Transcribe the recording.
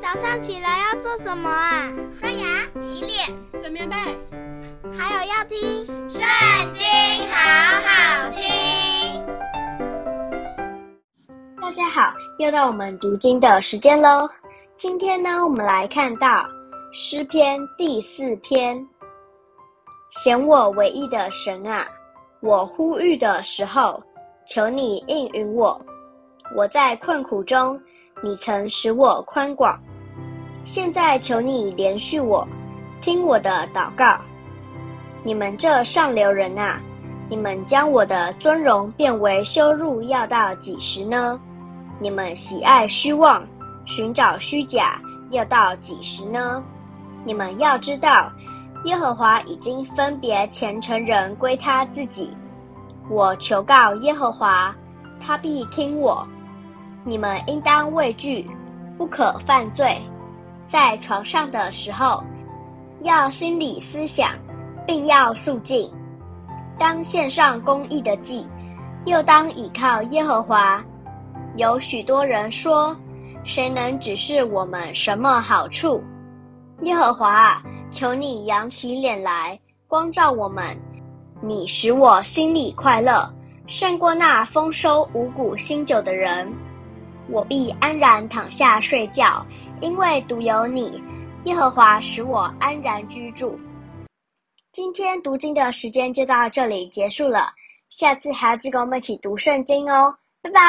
早上起来要做什么啊？刷牙、洗脸、整棉被，还有要听《圣经》，好好听。大家好，又到我们读经的时间喽。今天呢，我们来看到诗篇第四篇。显我唯一的神啊，我呼吁的时候，求你应允我。我在困苦中，你曾使我宽广。现在求你连续我，听我的祷告。你们这上流人啊，你们将我的尊荣变为羞辱，要到几时呢？你们喜爱虚妄，寻找虚假，要到几时呢？你们要知道。耶和华已经分别虔诚人归他自己。我求告耶和华，他必听我。你们应当畏惧，不可犯罪。在床上的时候，要心里思想，并要肃静。当献上公义的祭，又当倚靠耶和华。有许多人说：“谁能指示我们什么好处？”耶和华。求你扬起脸来，光照我们。你使我心里快乐，胜过那丰收五谷新酒的人。我必安然躺下睡觉，因为独有你，耶和华使我安然居住。今天读经的时间就到这里结束了，下次还要记得我们一起读圣经哦，拜拜。